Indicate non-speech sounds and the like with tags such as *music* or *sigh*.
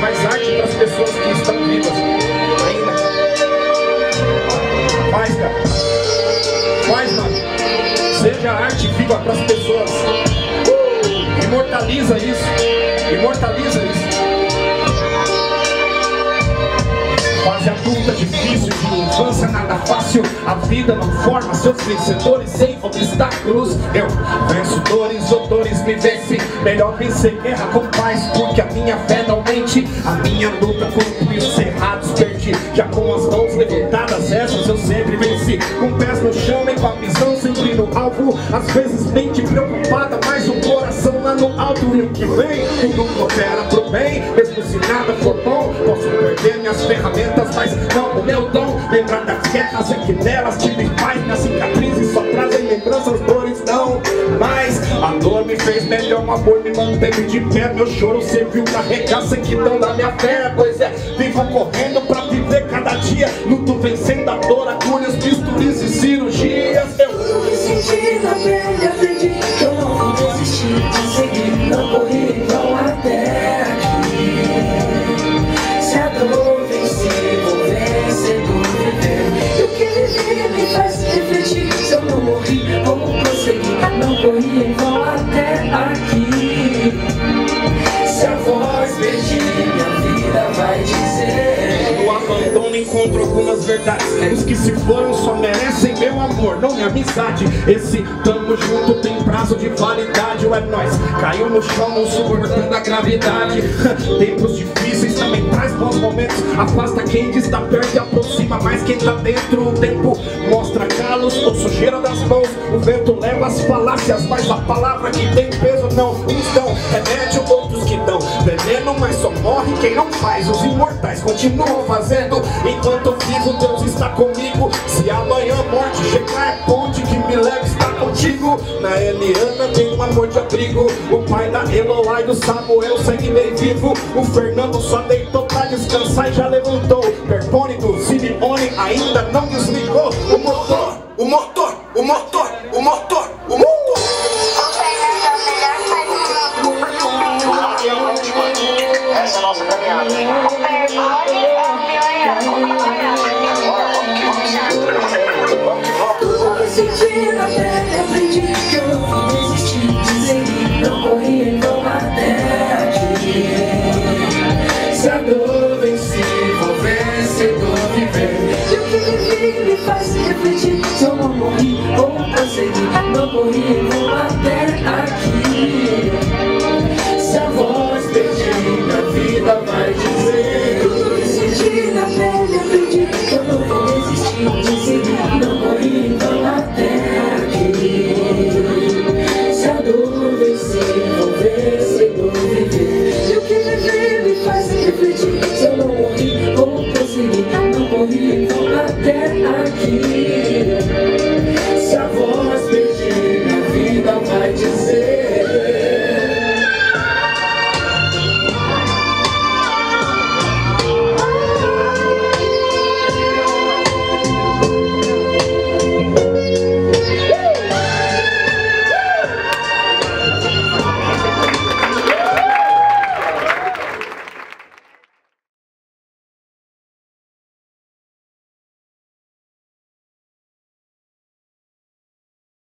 faz arte para as pessoas que estão vivas ainda. Faz, cara. Faz, mano. Seja arte viva para as pessoas. Uh, imortaliza isso. Imortaliza isso. Fase adulta difícil, de infância nada fácil A vida não forma seus vencedores sem obstáculos Eu venço dores, odores me vence Melhor vencer guerra com paz Porque a minha fé não mente A minha luta com punhos cerrados perdi. Já com as mãos levantadas essas eu sempre venci. Com pés no chão e com a visão sempre no alvo. Às vezes mente preocupada, mas o coração lá no alto E o que vem, tudo coopera pro bem Mesmo se nada for bom, posso perder minhas ferramentas mas não o meu dom. Lembrar das guerras é que nelas tive fez melhor, o amor me manteve de pé. Meu choro serviu pra regaça que dão da minha fé. Pois é, vivo correndo pra viver cada dia. Luto vencendo a dor, agulhas, bisturis e cirurgias. Eu, me senti na pele, No abandono encontro algumas verdades. Os que se foram só merecem meu amor, não minha amizade. Esse tamo junto tem prazo de validade Ou é nós, caiu no chão não suportando a gravidade. *laughs* Tempos difíceis também traz bons momentos. Afasta quem está perto e aproxima mais quem tá dentro. O tempo mostra calos ou sujeira das mãos. O vento leva as falácias, mas a palavra que tem peso não. Uns dão remédio, outros veneno Mas só morre quem não faz, os imortais continuam fazendo. Enquanto vivo Deus está comigo. Se amanhã a morte chegar é ponte que me leva está contigo. Na Eliana tem um amor de abrigo. O pai da Eloá e do Samuel segue bem vivo. O Fernando só deitou pra descansar e já levantou. Perpone do Simeone ainda não desligou. O motor, o motor, o motor, o motor faz refletir Se eu não morri, vou prosseguir Não corri, não até